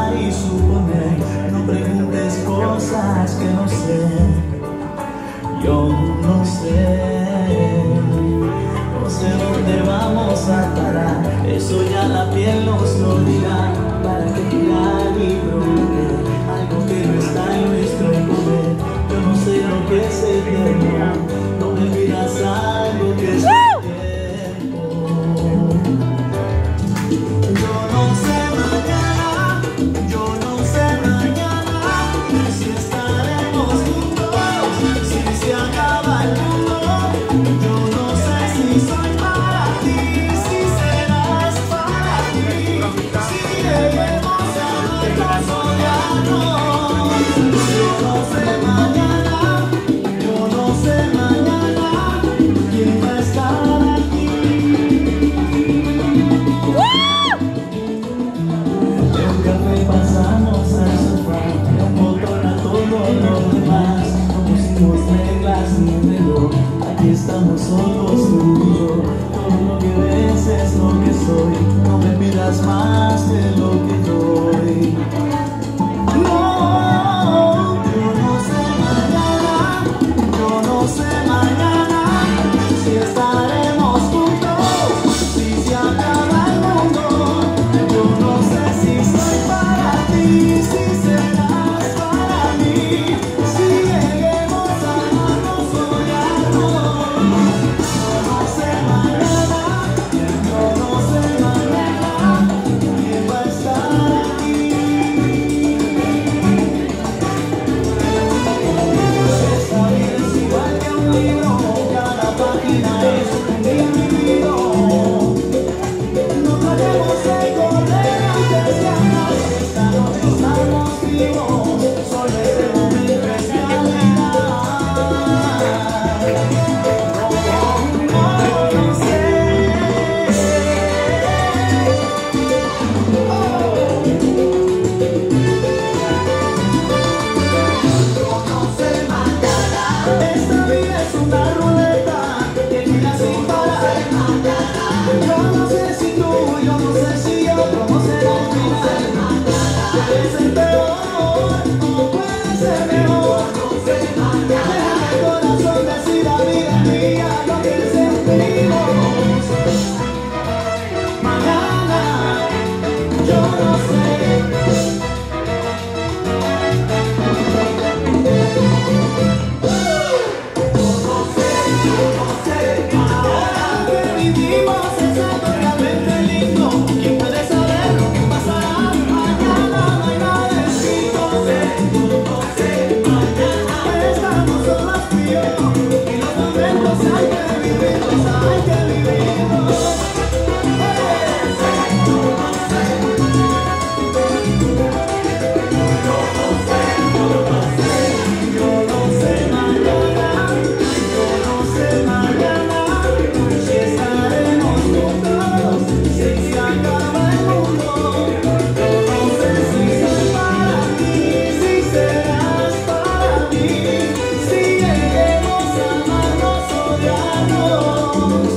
y suponer, no preguntes cosas que no sé, yo no sé, no más Como si nos reglas ni un reloj Aquí estamos solos tú y yo. Todo lo que ves es lo que soy. No me pidas más. Oh, long